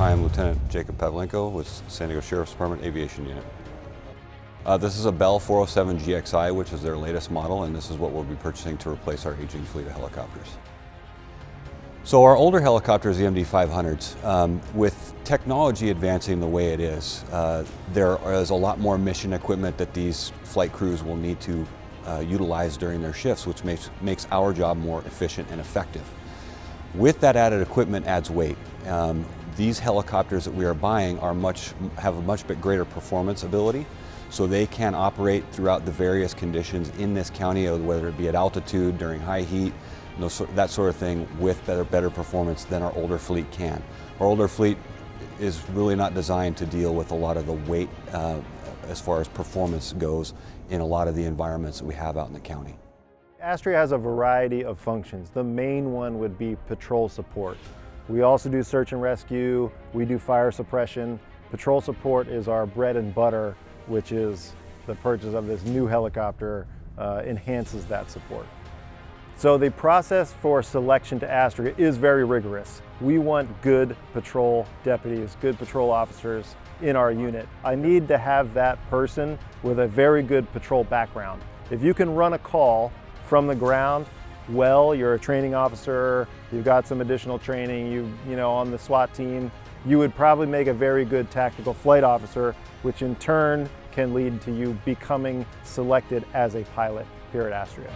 I'm Lieutenant Jacob Pavlenko with San Diego Sheriff's Department Aviation Unit. Uh, this is a Bell 407 GXI, which is their latest model, and this is what we'll be purchasing to replace our aging fleet of helicopters. So our older helicopters, the MD-500s, um, with technology advancing the way it is, uh, there is a lot more mission equipment that these flight crews will need to uh, utilize during their shifts, which makes, makes our job more efficient and effective. With that added equipment adds weight. Um, these helicopters that we are buying are much, have a much bit greater performance ability, so they can operate throughout the various conditions in this county, whether it be at altitude, during high heat, that sort of thing with better, better performance than our older fleet can. Our older fleet is really not designed to deal with a lot of the weight uh, as far as performance goes in a lot of the environments that we have out in the county. Astrea has a variety of functions. The main one would be patrol support. We also do search and rescue, we do fire suppression. Patrol support is our bread and butter, which is the purchase of this new helicopter uh, enhances that support. So the process for selection to Astrea is very rigorous. We want good patrol deputies, good patrol officers in our unit. I need to have that person with a very good patrol background. If you can run a call from the ground well, you're a training officer, you've got some additional training, you, you know, on the SWAT team, you would probably make a very good tactical flight officer, which in turn can lead to you becoming selected as a pilot here at Astrea.